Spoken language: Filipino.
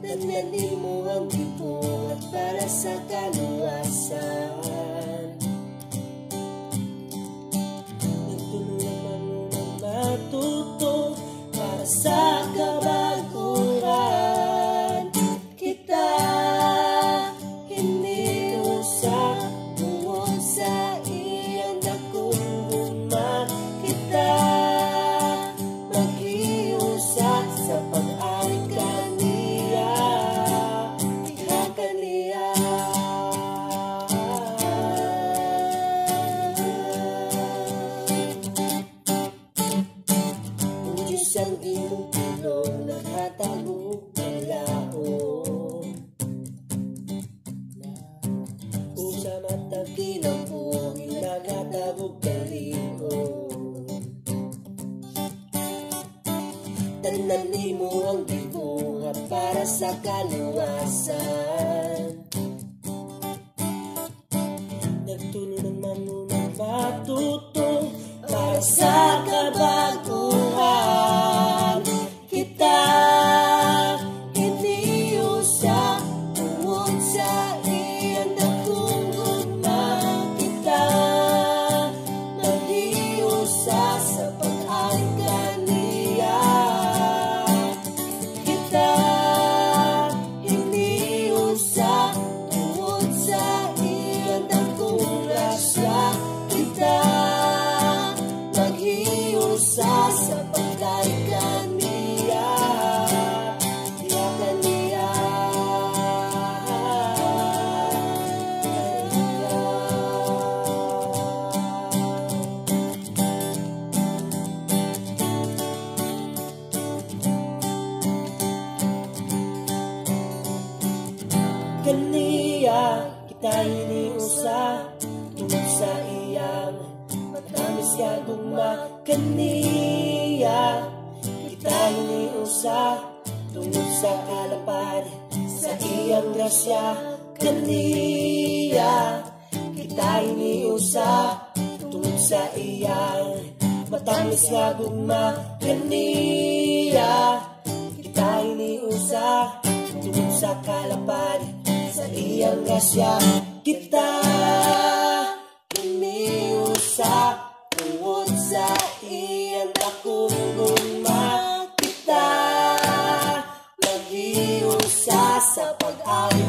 Nananin mo ang bibuhat para sa kaluwasan Kung Diyos ang iyong tulong Nakatagog ang laon Kung sa matagin ang buhing Nakatagog kalihon Tananin mo ang dibuha para sa kaluwasan maghiusa sa pag-aling kaniya Iya kaniya Kaniya kita iniusa sa iyang Matamis ka guma Kaniya kita iniusa Tungod sa kalapad Sa iyang grasya. Kaniya kita iniusa Tungod sa iyang Matamis ka guma Kaniya kita iniusa Tungod sa kalapad Sa iyang grasya. Kita all